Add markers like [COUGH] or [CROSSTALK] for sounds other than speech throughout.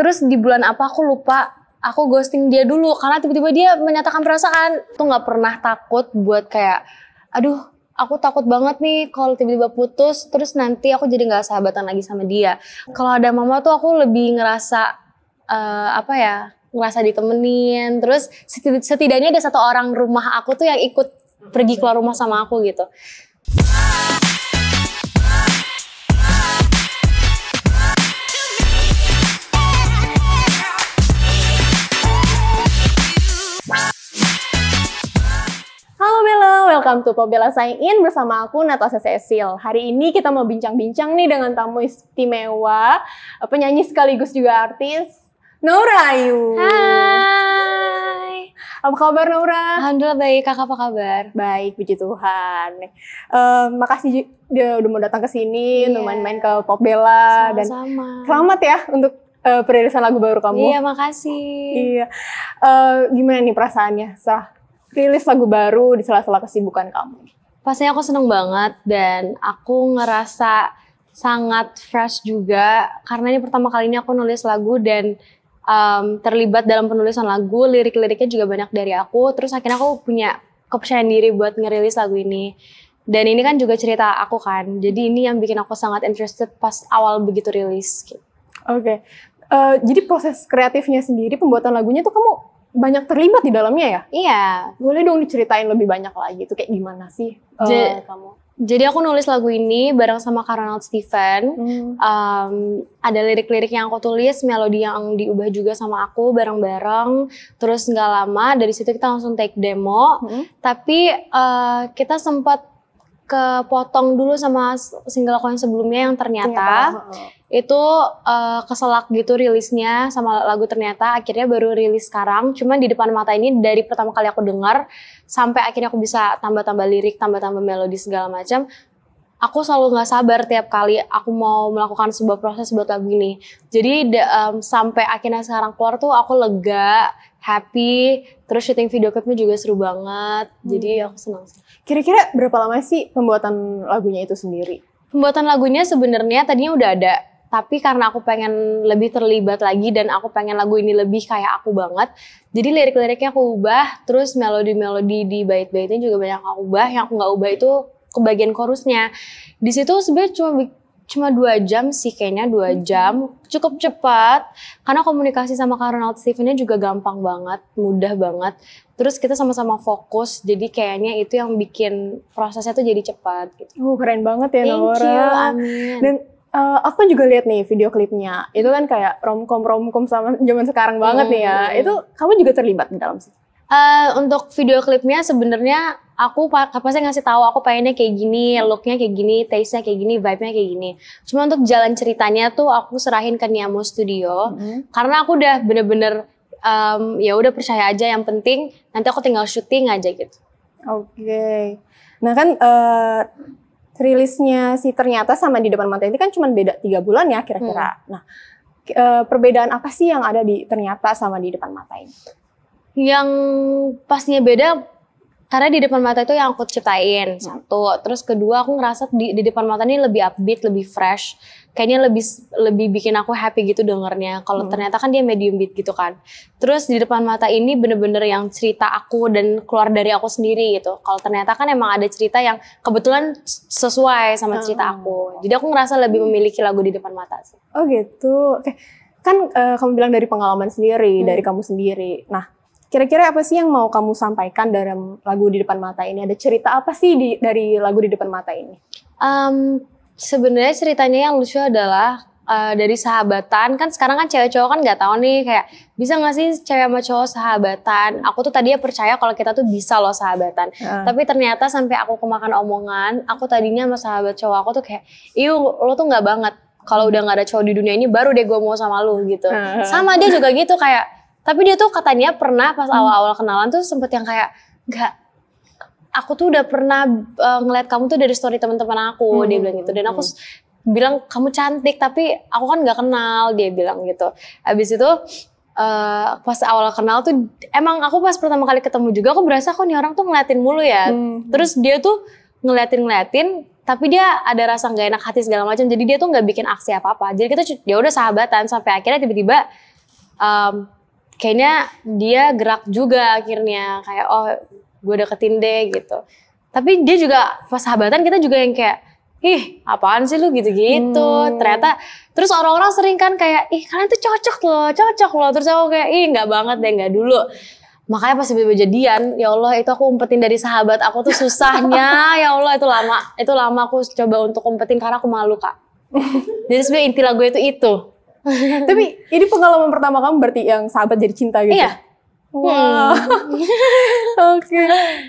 terus di bulan apa aku lupa. Aku ghosting dia dulu karena tiba-tiba dia menyatakan perasaan. Tuh nggak pernah takut buat kayak aduh aku takut banget nih kalau tiba-tiba putus terus nanti aku jadi nggak sahabatan lagi sama dia. Kalau ada mama tuh aku lebih ngerasa uh, apa ya ngerasa ditemenin. Terus setidaknya ada satu orang rumah aku tuh yang ikut pergi keluar rumah sama aku gitu welcome to Pobela Sign In bersama aku Natasha Cecil. Hari ini kita mau bincang-bincang nih dengan tamu istimewa, penyanyi sekaligus juga artis, Nora Ayu. Hai. Apa kabar Nora? Alhamdulillah baik, kakak apa kabar? Baik, puji Tuhan. Uh, makasih dia udah mau datang ke sini, yeah. untuk main-main ke Pobela. dan selamat ya untuk uh, perilisan lagu baru kamu. Iya, makasih. Iya. Uh, gimana nih perasaannya? Sah rilis lagu baru di sela-sela kesibukan kamu? Pastinya aku seneng banget dan aku ngerasa sangat fresh juga karena ini pertama kalinya aku nulis lagu dan um, terlibat dalam penulisan lagu, lirik-liriknya juga banyak dari aku. Terus akhirnya aku punya kepercayaan diri buat ngerilis lagu ini. Dan ini kan juga cerita aku kan, jadi ini yang bikin aku sangat interested pas awal begitu rilis. Oke, okay. uh, eh, jadi proses kreatifnya sendiri, pembuatan lagunya tuh kamu banyak terlibat di dalamnya ya? Iya. Boleh dong diceritain lebih banyak lagi itu kayak gimana sih uh, kamu? Jadi aku nulis lagu ini bareng sama Ronald Steven. Hmm. Um, ada lirik-lirik yang aku tulis, melodi yang diubah juga sama aku bareng-bareng. Terus nggak lama dari situ kita langsung take demo. Hmm. Tapi uh, kita sempat kepotong dulu sama single aku yang sebelumnya yang ternyata, ternyata itu uh, keselak gitu rilisnya sama lagu ternyata akhirnya baru rilis sekarang. Cuman di depan mata ini dari pertama kali aku dengar sampai akhirnya aku bisa tambah-tambah lirik tambah-tambah melodi segala macam aku selalu nggak sabar tiap kali aku mau melakukan sebuah proses buat lagu ini jadi um, sampai akhirnya sekarang keluar tuh aku lega happy terus syuting video klipnya juga seru banget hmm. jadi aku senang Kira-kira berapa lama sih pembuatan lagunya itu sendiri? Pembuatan lagunya sebenarnya tadinya udah ada, tapi karena aku pengen lebih terlibat lagi dan aku pengen lagu ini lebih kayak aku banget, jadi lirik-liriknya aku ubah, terus melodi-melodi di bait-baitnya juga banyak aku ubah, yang aku nggak ubah itu ke bagian chorusnya. Di situ sebenarnya cuma cuma dua jam sih kayaknya dua hmm. jam cukup cepat karena komunikasi sama Ronald Stevennya juga gampang banget mudah banget terus kita sama-sama fokus jadi kayaknya itu yang bikin prosesnya tuh jadi cepat gitu. Oh keren banget ya Thank Nora. You, amin. Dan uh, aku juga lihat nih video klipnya itu kan kayak romcom romcom sama [LAUGHS] zaman sekarang banget hmm. nih ya hmm. itu kamu juga terlibat di dalam situ. Uh, untuk video klipnya sebenarnya aku pasti ngasih tahu aku pengennya kayak gini, looknya kayak gini, taste-nya kayak gini, vibe-nya kayak gini. Cuma untuk jalan ceritanya tuh aku serahin ke Niamo Studio mm-hmm. karena aku udah bener-bener um, ya udah percaya aja yang penting nanti aku tinggal syuting aja gitu. Oke. Okay. Nah kan uh, rilisnya si ternyata sama di depan mata ini kan cuma beda tiga bulan ya kira-kira. Hmm. Nah uh, perbedaan apa sih yang ada di ternyata sama di depan mata ini? Yang pastinya beda karena di depan mata itu yang aku ciptain hmm. satu. Terus kedua aku ngerasa di, di depan mata ini lebih upbeat lebih fresh. Kayaknya lebih lebih bikin aku happy gitu dengernya. Kalau hmm. ternyata kan dia medium beat gitu kan. Terus di depan mata ini bener-bener yang cerita aku dan keluar dari aku sendiri gitu. Kalau ternyata kan emang ada cerita yang kebetulan sesuai sama cerita hmm. aku. Jadi aku ngerasa lebih memiliki lagu di depan mata sih. Oh gitu. Oke. Kan uh, kamu bilang dari pengalaman sendiri hmm. dari kamu sendiri. Nah Kira-kira apa sih yang mau kamu sampaikan dalam lagu di depan mata ini? Ada cerita apa sih di, dari lagu di depan mata ini? Um, Sebenarnya ceritanya yang lucu adalah uh, dari sahabatan kan sekarang kan cewek cowok kan nggak tahu nih kayak bisa nggak sih cewek sama cowok sahabatan aku tuh tadinya percaya kalau kita tuh bisa loh sahabatan uh. tapi ternyata sampai aku kemakan omongan aku tadinya sama sahabat cowok aku tuh kayak iu lo tuh nggak banget kalau udah nggak ada cowok di dunia ini baru deh gue mau sama lu gitu uh. sama dia juga gitu kayak tapi dia tuh katanya pernah pas hmm. awal-awal kenalan tuh sempet yang kayak nggak aku tuh udah pernah uh, ngeliat kamu tuh dari story teman-teman aku hmm. dia bilang gitu dan aku hmm. bilang kamu cantik tapi aku kan nggak kenal dia bilang gitu abis itu uh, pas awal kenal tuh emang aku pas pertama kali ketemu juga aku berasa kok nih orang tuh ngeliatin mulu ya hmm. terus dia tuh ngeliatin ngeliatin tapi dia ada rasa nggak enak hati segala macam jadi dia tuh nggak bikin aksi apa apa jadi kita ya udah sahabatan sampai akhirnya tiba-tiba um, kayaknya dia gerak juga akhirnya. Kayak oh gue deketin deh gitu. Tapi dia juga pas sahabatan kita juga yang kayak ih apaan sih lu? gitu-gitu. Hmm. ternyata terus orang-orang sering kan kayak ih kalian tuh cocok loh cocok loh. Terus aku kayak ih nggak banget deh nggak dulu. Makanya pas tiba-tiba jadian ya Allah itu aku umpetin dari sahabat aku tuh susahnya. [LAUGHS] Ya Allah itu lama itu lama aku coba untuk umpetin karena aku malu kak. [LAUGHS] Jadi sebenarnya inti lagu itu itu Tapi ini pengalaman pertama kamu berarti yang sahabat jadi cinta gitu? iya Wah. [LAUGHS] Oke.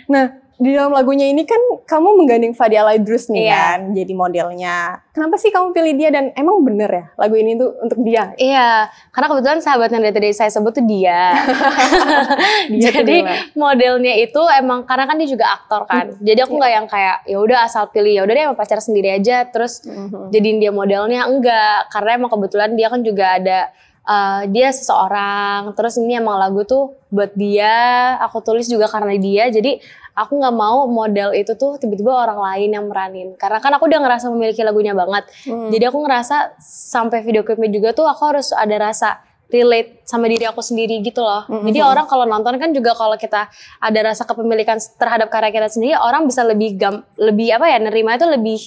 Nah, di dalam lagunya ini kan kamu menggandeng Fadi Alaidrus nih Iya. kan jadi modelnya. Kenapa sih kamu pilih dia dan emang bener ya lagu ini tuh untuk dia? Iya, karena kebetulan sahabat yang dari tadi saya sebut tuh dia. [LAUGHS] Dia Jadi modelnya itu emang karena kan dia juga aktor kan. Jadi aku nggak yang kayak ya udah asal pilih ya udah deh sama pacar sendiri aja terus Mhm. jadiin dia modelnya enggak karena emang kebetulan dia kan juga ada eh, dia seseorang terus ini emang lagu tuh buat dia aku tulis juga karena dia jadi aku nggak mau model itu tuh tiba-tiba orang lain yang meranin karena kan aku udah ngerasa memiliki lagunya banget Hmm. jadi aku ngerasa sampai video klipnya juga tuh aku harus ada rasa relate sama diri aku sendiri gitu loh. Mhm. Jadi orang kalau nonton kan juga kalau kita ada rasa kepemilikan terhadap karya kita sendiri, orang bisa lebih gam, lebih apa ya nerima itu lebih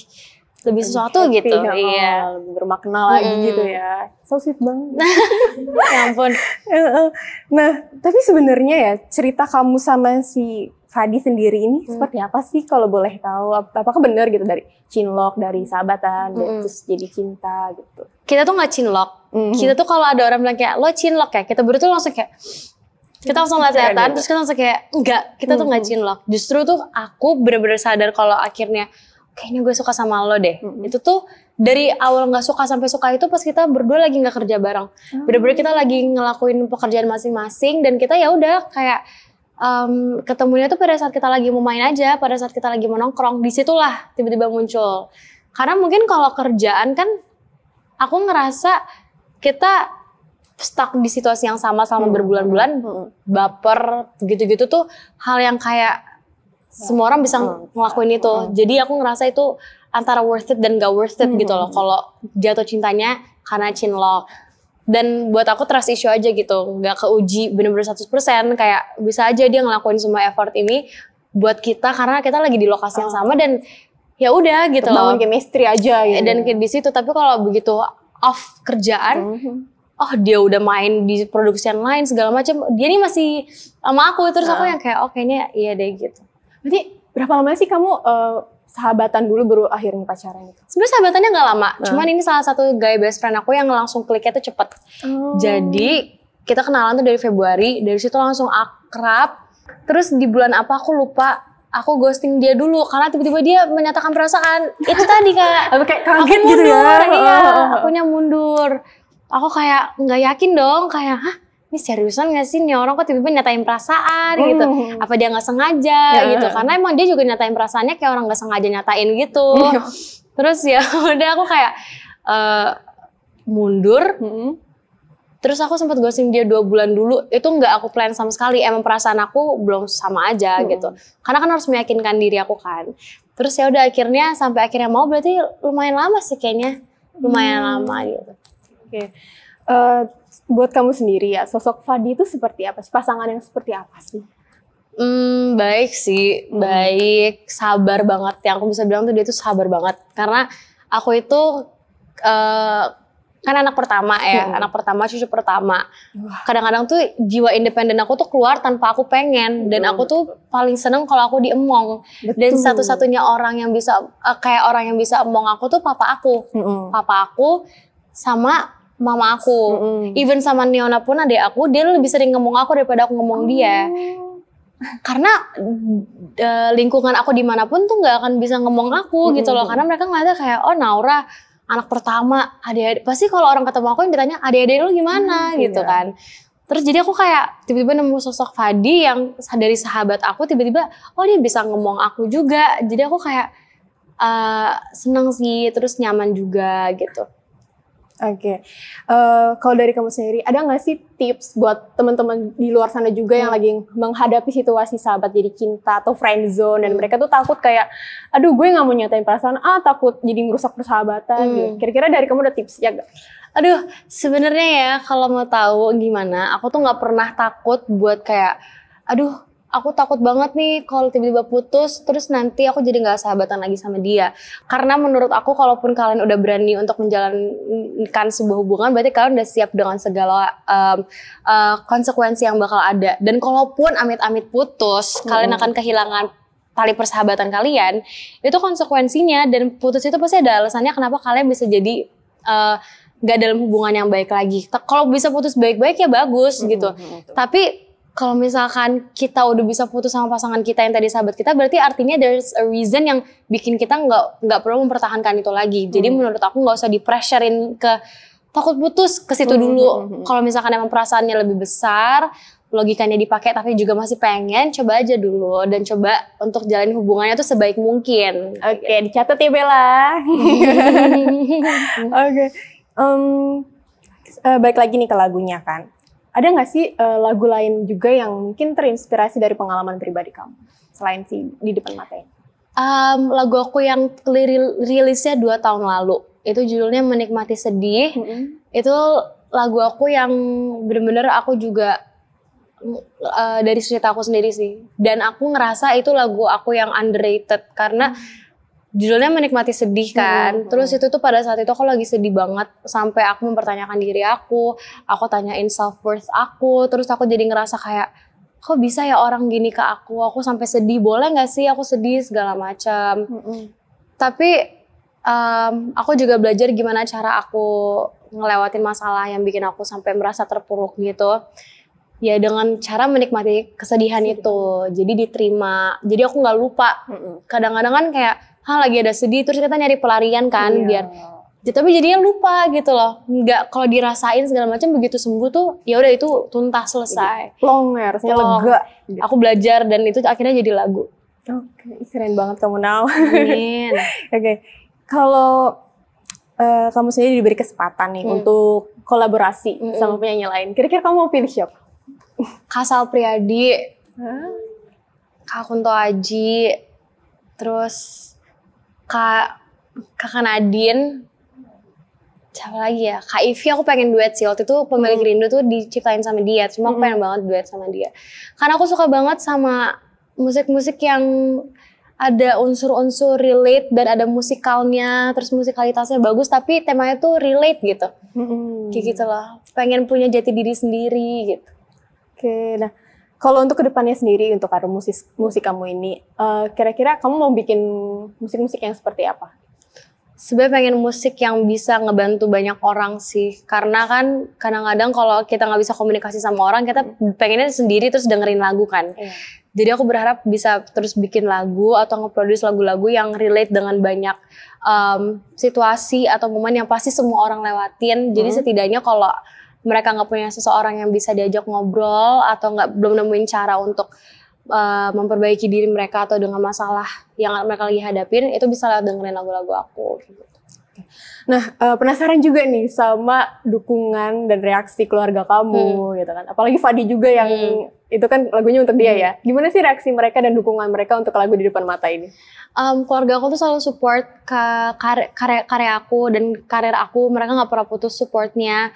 lebih sesuatu Happy, gitu. oh, Iya. lebih bermakna lagi Mm-mm. gitu ya. So sweet banget. [LAUGHS] ya ampun. Nah, tapi sebenarnya ya cerita kamu sama si Fadi sendiri ini Hmm. seperti apa sih kalau boleh tahu? Ap- Apakah benar gitu dari cinlok, dari sahabatan, dan Mm-mm. terus jadi cinta gitu? Kita tuh nggak cinlok. Mhm. Kita tuh kalau ada orang bilang kayak lo cinlok ya, kita berdua tuh langsung kayak kita langsung lihat-lihatan terus kita langsung kayak enggak, kita tuh nggak Mhm. cinlok. Justru tuh aku bener-bener sadar kalau akhirnya kayaknya gue suka sama lo deh. Mhm. Itu tuh dari awal nggak suka sampai suka itu pas kita berdua lagi nggak kerja bareng. Bener-bener kita lagi ngelakuin pekerjaan masing-masing dan kita ya udah kayak em, ketemunya tuh pada saat kita lagi mau main aja, pada saat kita lagi mau nongkrong, di situlah tiba-tiba muncul. Karena mungkin kalau kerjaan kan, aku ngerasa kita stuck di situasi yang sama selama Hmm. berbulan-bulan, baper gitu-gitu tuh hal yang kayak semua orang bisa Hmm. ngelakuin itu. Hmm. Jadi aku ngerasa itu antara worth it dan gak worth it Hmm. gitu loh. Kalau jatuh cintanya karena cinlok. Dan buat aku trust issue aja gitu, nggak keuji bener-bener 100% kayak bisa aja dia ngelakuin semua effort ini buat kita karena kita lagi di lokasi yang sama dan ya udah gitu loh. Bangun chemistry aja gitu. Dan kayak di situ tapi kalau begitu off kerjaan, Mhm. oh dia udah main di produksian lain segala macam, dia ini masih sama aku terus aku Ah. yang kayak oh kayaknya iya deh gitu. Berarti berapa lama sih kamu eh, sahabatan dulu baru akhirnya pacaran gitu? Sebenarnya sahabatannya nggak lama, Nah. cuman ini salah satu guy best friend aku yang langsung kliknya tuh cepet. Oh. Jadi kita kenalan tuh dari Februari, dari situ langsung akrab. Terus di bulan apa aku lupa, aku ghosting dia dulu karena tiba-tiba dia menyatakan perasaan. Itu tadi kak. [LAUGHS] Kayak aku kaget gitu mundur, ya? Iya, Oh. akunya mundur. Aku kayak nggak yakin dong, kayak hah ini seriusan gak sih nih orang kok tiba-tiba nyatain perasaan gitu. Hmm. Apa dia nggak sengaja Ya. gitu? Karena emang dia juga nyatain perasaannya kayak orang nggak sengaja nyatain gitu. Terus ya [LAUGHS] udah aku kayak eh, mundur. Mhm. Terus aku sempat ghosting dia dua bulan dulu. Itu nggak aku plan sama sekali. Emang perasaan aku belum sama aja Hmm. gitu. Karena kan harus meyakinkan diri aku kan. Terus ya udah akhirnya sampai akhirnya mau berarti lumayan lama sih kayaknya. Lumayan Hmm. lama gitu. Oke. Eh, buat kamu sendiri ya, sosok Fadi itu seperti apa? Pasangan yang seperti apa sih? Hmm, baik sih, Hmm. baik, sabar banget. Yang aku bisa bilang tuh dia tuh sabar banget. Karena aku itu eh, kan anak pertama ya, Hmm. anak pertama, cucu pertama. Kadang-kadang tuh jiwa independen aku tuh keluar tanpa aku pengen. Dan aku tuh paling seneng kalau aku diemong. Dan Betul. satu-satunya orang yang bisa, eh, kayak orang yang bisa emong aku tuh papa aku. Mm-mm. Papa aku sama mama aku. Mm-mm. Even sama Niona pun adik aku, dia lebih sering ngomong aku daripada aku ngomong dia Oh. karena eh, lingkungan aku di mana pun tuh nggak akan bisa ngomong aku gitu loh karena mereka ngeliatnya kayak oh Naura anak pertama adik-adik pasti kalau orang ketemu aku yang ditanya adik-adik lu gimana Hmm, gitu iya. kan terus jadi aku kayak tiba-tiba nemu sosok Fadi yang dari sahabat aku tiba-tiba oh dia bisa ngomong aku juga jadi aku kayak eh, seneng sih terus nyaman juga gitu Oke, Eh, kalau dari kamu sendiri, ada nggak sih tips buat teman-teman di luar sana juga yang Hmm. lagi menghadapi situasi sahabat jadi cinta atau friend zone dan mereka tuh takut kayak, aduh gue nggak mau nyatain perasaan, ah takut jadi ngerusak persahabatan. Hmm. Gitu. Kira-kira dari kamu ada tips ya? Aduh, sebenarnya ya kalau mau tahu gimana, aku tuh nggak pernah takut buat kayak, aduh, aku takut banget nih kalau tiba-tiba putus, terus nanti aku jadi nggak sahabatan lagi sama dia. Karena menurut aku, kalaupun kalian udah berani untuk menjalankan sebuah hubungan, berarti kalian udah siap dengan segala um, uh, konsekuensi yang bakal ada. Dan kalaupun amit-amit putus, kalian Hmm. akan kehilangan tali persahabatan kalian, itu konsekuensinya dan putus itu pasti ada alasannya kenapa kalian bisa jadi uh, nggak dalam hubungan yang baik lagi. Kalau bisa putus baik-baik ya bagus gitu. Tapi kalau misalkan kita udah bisa putus sama pasangan kita yang tadi sahabat kita, berarti artinya there's a reason yang bikin kita nggak nggak perlu mempertahankan itu lagi. Jadi Hmm. menurut aku nggak usah dipressurein ke takut putus ke situ Hmm, dulu. hmm, hmm. Kalau misalkan emang perasaannya lebih besar, logikanya dipakai tapi juga masih pengen, coba aja dulu dan coba untuk jalani hubungannya tuh sebaik mungkin. Oke, dicatat ya Bella. [LAUGHS] Oke, Em, eh, balik lagi nih ke lagunya kan. Ada nggak sih eh, lagu lain juga yang mungkin terinspirasi dari pengalaman pribadi kamu selain si di depan mata ini? Um, lagu aku yang ril- rilisnya dua tahun lalu. Itu judulnya menikmati sedih. Itu lagu aku yang bener-bener aku juga uh, dari cerita aku sendiri sih. Dan aku ngerasa itu lagu aku yang underrated karena judulnya menikmati sedih kan. Hmm. terus itu tuh pada saat itu aku lagi sedih banget sampai aku mempertanyakan diri aku aku tanyain self worth aku terus aku jadi ngerasa kayak kok bisa ya orang gini ke aku? Aku sampai sedih boleh nggak sih aku sedih? segala macam. Tapi em, aku juga belajar gimana cara aku ngelewatin masalah yang bikin aku sampai merasa terpuruk gitu. Ya dengan cara menikmati kesedihan itu. Jadi diterima. Jadi aku nggak lupa. Kadang-kadang kan kayak ah lagi ada sedih terus kita nyari pelarian kan Iya. biar Ya, tapi jadinya lupa gitu loh nggak kalau dirasain segala macam begitu sembuh tuh ya udah itu tuntas selesai plong ya, harusnya Plong. lega. aku belajar dan itu akhirnya jadi lagu Oke, keren banget kamu Nau. amin [LAUGHS] Oke, kalau eh, kamu sendiri diberi kesempatan nih Hmm. untuk kolaborasi Mm-mm. sama penyanyi lain, kira-kira kamu mau pilih siapa? Kasal Priadi Kak Kunto Aji, terus Kak Kakak Nadine, siapa lagi ya? Kak Ivi aku pengen duet sih waktu itu pemilik Hmm. rindu tuh diciptain sama dia, cuma aku Hmm. pengen banget duet sama dia. Karena aku suka banget sama musik-musik yang ada unsur-unsur relate dan ada musikalnya, terus musikalitasnya bagus tapi temanya tuh relate gitu. Mm-mm. Kayak gitu loh. Pengen punya jati diri sendiri gitu. Oke, nah kalau untuk ke depannya sendiri untuk karir musik musik kamu ini, eh, kira-kira kamu mau bikin musik-musik yang seperti apa? Sebenarnya pengen musik yang bisa ngebantu banyak orang sih. Karena kan kadang-kadang kalau kita nggak bisa komunikasi sama orang, kita pengennya sendiri terus dengerin lagu kan. Iya. Jadi aku berharap bisa terus bikin lagu atau nge-produce lagu-lagu yang relate dengan banyak um, situasi atau momen yang pasti semua orang lewatin. Jadi Hmm. setidaknya kalau mereka nggak punya seseorang yang bisa diajak ngobrol atau nggak belum nemuin cara untuk uh, memperbaiki diri mereka atau dengan masalah yang mereka lagi hadapin, itu bisa lewat dengerin lagu-lagu aku. Gitu. Nah, eh, penasaran juga nih sama dukungan dan reaksi keluarga kamu gitu kan. Apalagi Fadi juga yang Hmm. itu kan lagunya untuk dia ya. Gimana sih reaksi mereka dan dukungan mereka untuk lagu di depan mata ini? Um, keluarga aku tuh selalu support ke karya, karya, karya aku dan karir aku. Mereka nggak pernah putus supportnya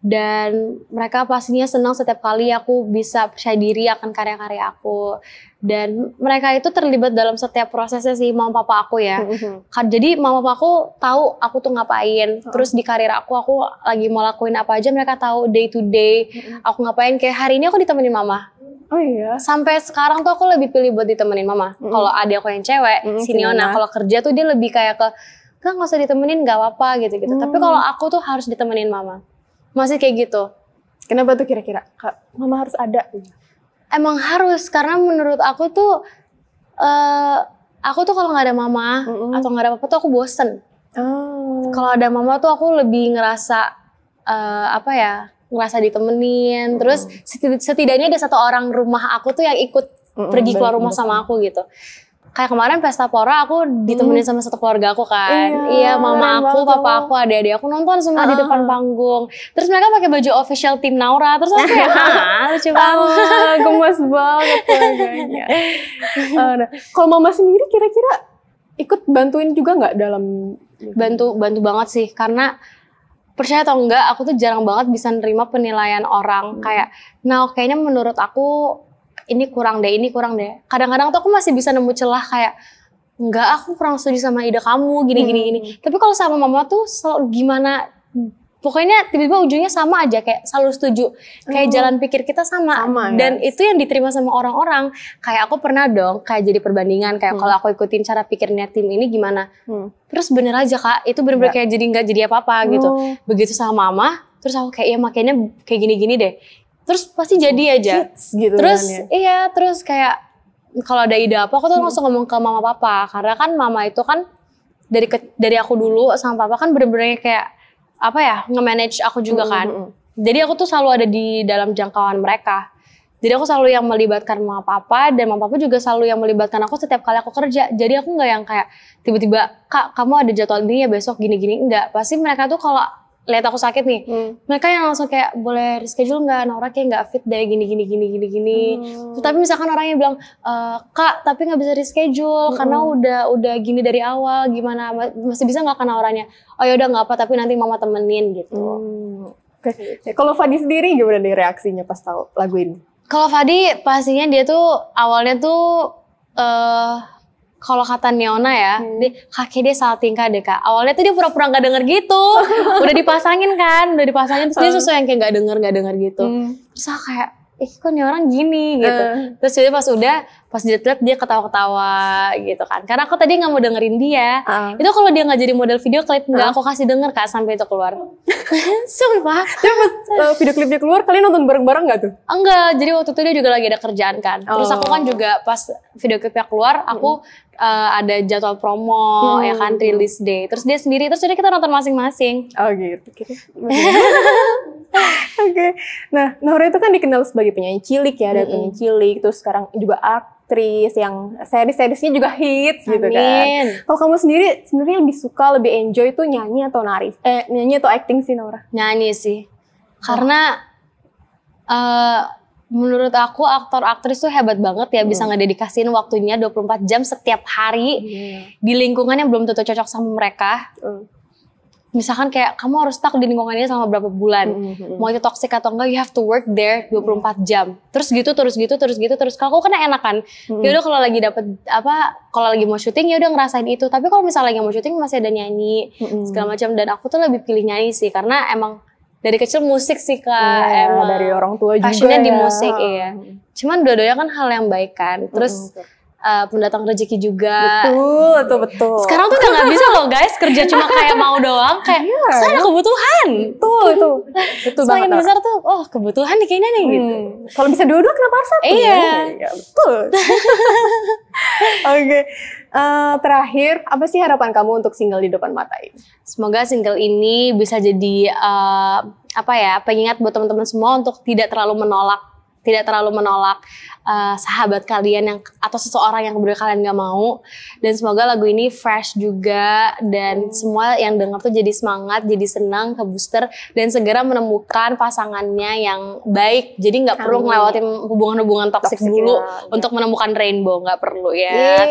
dan mereka pastinya senang setiap kali aku bisa percaya diri akan karya-karya aku dan mereka itu terlibat dalam setiap prosesnya sih mama papa aku ya Kan- jadi mama papa aku tahu aku tuh ngapain terus di karir aku aku lagi mau lakuin apa aja mereka tahu day to day aku ngapain kayak hari ini aku ditemenin mama Oh iya. sampai sekarang tuh aku lebih pilih buat ditemenin mama. Mm-mm. Kalau adik aku yang cewek, Mm-mm, si si Niona, Niona. kalau kerja tuh dia lebih kayak ke, enggak nggak usah ditemenin, nggak apa-apa gitu-gitu. Mm. Tapi kalau aku tuh harus ditemenin mama. Masih kayak gitu. Kenapa tuh kira-kira? Kak, mama harus ada. Emang harus karena menurut aku tuh, eh aku tuh kalau nggak ada mama Mm-mm. atau nggak ada apa tuh aku bosen. Oh. Kalau ada mama tuh aku lebih ngerasa eh, apa ya, ngerasa ditemenin. Terus seti- setidaknya ada satu orang rumah aku tuh yang ikut Mm-mm, pergi keluar rumah sama aku gitu. Kayak kemarin pesta pora aku ditemenin sama satu keluarga aku kan. Iya, Iya, mama aku, papa aku, adik-adik aku nonton semua di Ah. depan panggung. Terus mereka pakai baju official tim Naura. Terus aku kayak, ah, lucu [LAUGHS] banget. Gemes banget keluarganya. Nah, kalau mama sendiri kira-kira ikut bantuin juga nggak dalam bantu bantu banget sih karena percaya atau enggak aku tuh jarang banget bisa nerima penilaian orang kayak nah kayaknya menurut aku ini kurang deh ini kurang deh kadang-kadang tuh aku masih bisa nemu celah kayak enggak aku kurang setuju sama ide kamu gini gini Hmm. gini tapi kalau sama mama tuh selalu gimana pokoknya tiba-tiba ujungnya sama aja kayak selalu setuju kayak Oh. jalan pikir kita sama, Sama, dan ya. itu yang diterima sama orang-orang kayak aku pernah dong kayak jadi perbandingan kayak Hmm. kalau aku ikutin cara pikirnya tim ini gimana Hmm. terus bener aja kak itu bener-bener kayak jadi nggak jadi apa-apa gitu Oh, begitu sama mama terus aku kayak ya makanya kayak gini-gini deh terus pasti jadi aja. hits gitu terus kan ya. iya terus kayak kalau ada ide apa aku tuh langsung ngomong ke mama papa. Karena kan mama itu kan dari ke- dari aku dulu sama papa kan bener-bener kayak apa ya nge-manage aku juga Hmm, kan. hmm, hmm. jadi aku tuh selalu ada di dalam jangkauan mereka. Jadi aku selalu yang melibatkan mama papa dan mama papa juga selalu yang melibatkan aku setiap kali aku kerja. Jadi aku nggak yang kayak tiba-tiba kak kamu ada jadwal ini ya besok gini-gini. Enggak pasti mereka tuh kalau lihat aku sakit nih Hmm. mereka yang langsung kayak boleh reschedule nggak Naura kayak nggak fit deh gini gini gini gini gini Hmm. Tapi misalkan orangnya bilang e, kak tapi nggak bisa reschedule karena Mm-mm. udah udah gini dari awal gimana Ma- masih bisa nggak karena orangnya oh yaudah nggak apa tapi nanti mama temenin gitu Hmm. Oke. Ya, Kalau Fadi sendiri gimana nih reaksinya pas tahu lagu ini? Kalau Fadi pastinya dia tuh awalnya tuh eh kalau kata Neona ya, Hmm. dia, kakek dia salah tingkah deh kak. Awalnya tuh dia pura-pura nggak denger gitu, [LAUGHS] udah dipasangin kan, udah dipasangin terus dia Hmm. sesuai yang kayak nggak denger nggak denger gitu. Terus aku kayak, ih kok nih orang gini gitu. Eh. Terus jadi pas udah, pas dilihat dia ketawa-ketawa gitu kan. Karena aku tadi nggak mau dengerin dia. Ah. Itu kalau dia nggak jadi model video klip nggak Ah. aku kasih denger kak sampai itu keluar. [LAUGHS] Sumpah. Tapi pas uh, video klipnya keluar kalian nonton bareng-bareng gak tuh? Enggak, jadi waktu itu dia juga lagi ada kerjaan kan. Terus aku kan Oh. juga pas video klipnya keluar, aku eh, ada jadwal promo Hmm. ya kan release day. Terus dia sendiri, terus jadi kita nonton masing-masing. Oh gitu. [LAUGHS] Oke. Nah, Nora itu kan dikenal sebagai penyanyi cilik ya, ada Mm-mm. penyanyi cilik, terus sekarang juga aktris yang seri-serisnya juga hits gitu kan. Amin. Kalau kamu sendiri sebenarnya lebih suka, lebih enjoy tuh nyanyi atau nari? Eh, nyanyi atau acting sih Nora? Nyanyi sih. Karena eh menurut aku aktor aktris tuh hebat banget ya bisa Hmm. ngededikasiin waktunya 24 jam setiap hari di lingkungan yang belum tentu cocok sama mereka. Hmm. Misalkan kayak kamu harus stuck di lingkungan ini selama berapa bulan. Mm-hmm. mau itu toxic atau enggak you have to work there 24 jam terus gitu terus gitu terus gitu terus kalau aku kan enak kan Mm-mm. ya udah kalau lagi dapet apa kalau lagi mau syuting ya udah ngerasain itu tapi kalau misalnya lagi mau syuting masih ada nyanyi Mm-mm. segala macam dan aku tuh lebih pilih nyanyi sih karena emang dari kecil musik sih kak Iya, emang dari orang tua juga passionnya di ya. musik iya cuman dua-duanya kan hal yang baik kan terus Mm-mm. Eh, pendatang rezeki juga betul, betul, betul. sekarang tuh udah nggak bisa loh guys kerja cuma [LAUGHS] kayak mau doang kayak saya ada kebutuhan betul itu. Betul banget. semakin Nora. besar tuh oh kebutuhan nih kayaknya nih gitu Hmm. Kalau bisa dua-dua kenapa harus satu? Iya. ya? betul. [LAUGHS] Oke. Eh, terakhir, apa sih harapan kamu untuk single di depan mata ini? Semoga single ini bisa jadi eh, apa ya pengingat buat teman-teman semua untuk tidak terlalu menolak, tidak terlalu menolak eh, sahabat kalian yang atau seseorang yang kemudian kalian nggak mau. Dan semoga lagu ini fresh juga dan semua yang dengar tuh jadi semangat, jadi senang, ke booster dan segera menemukan pasangannya yang baik. Jadi nggak perlu ngelewatin hubungan-hubungan toksik dulu ya. untuk menemukan rainbow, nggak perlu ya.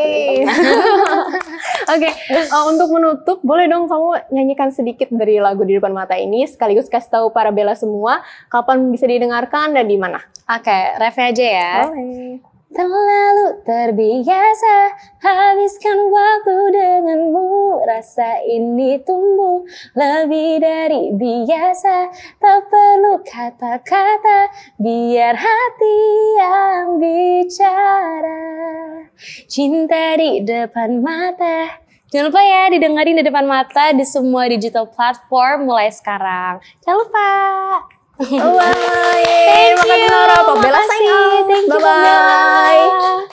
[LAUGHS] Oke, eh, untuk menutup, boleh dong kamu nyanyikan sedikit dari lagu di depan mata ini, sekaligus kasih tahu para Bella semua kapan bisa didengarkan dan di mana. Oke, refnya aja ya. Boleh. Terlalu terbiasa habiskan waktu denganmu. Rasa ini tumbuh lebih dari biasa. Tak perlu kata-kata biar hati yang bicara. Cinta di depan mata. Jangan lupa ya didengarin di depan mata di semua digital platform mulai sekarang. Jangan lupa Bye. Thank Makasih you. Nora. Pabella sign Makasih. out. Bye-bye.